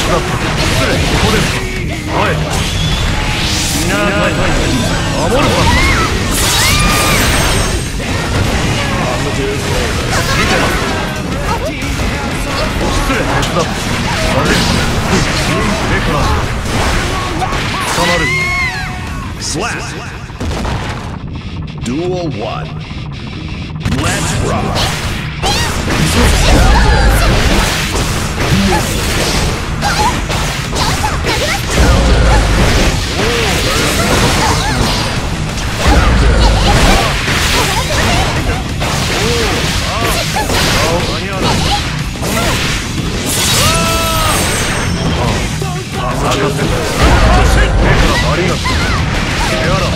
ったはい手伝って失礼ここですはい皆はい守るか見てます失礼手伝ってあれ上から捕まる Slap Duel 1 Let's rock.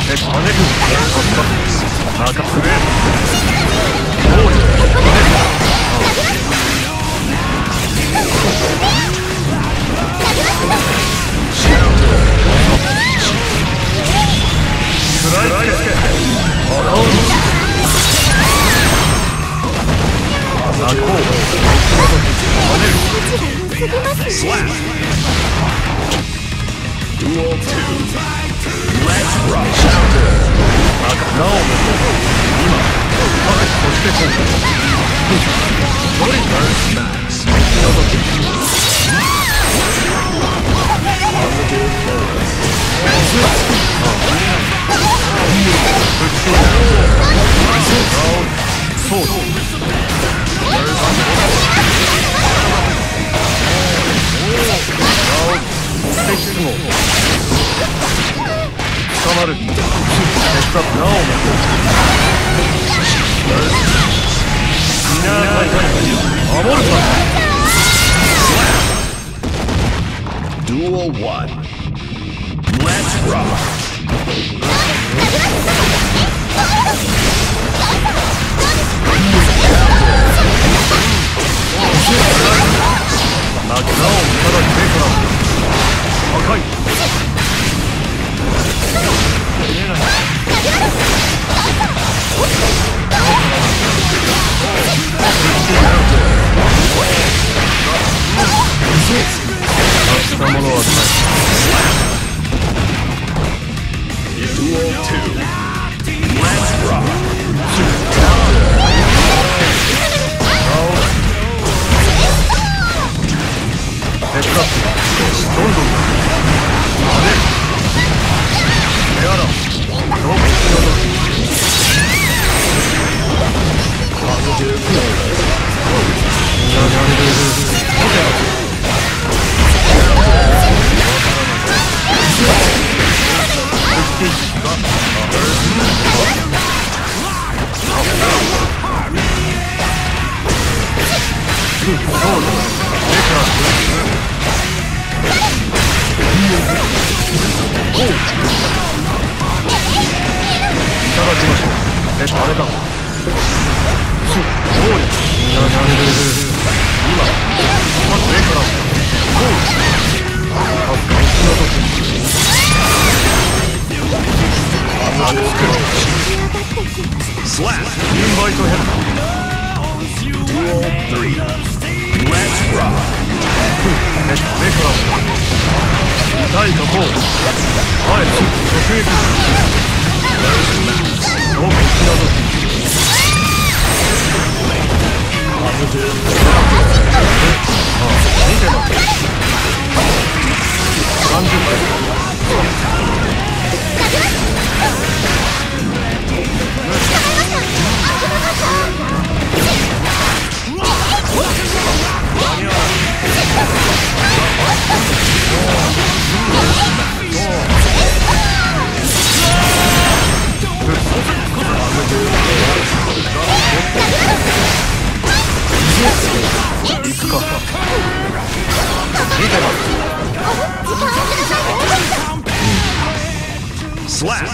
手洗って金く助かった任せておい食らいつけあお泣こう跳ねる Slap Duel 2 Let's rock な捕まる手伝ってなおも皆はい守るか Duel 1したものはない Duel 2 Let's rock 手伝ってどんどん跳ねる手洗うどうもいただきましょうえあれだそうそうやみんななんで今まず上からそうあっガスの時あっ Slap インバイトヘッ Duel 3 Let's rock! え上から痛いかこうはい。直撃そうこっちなど見 Slap!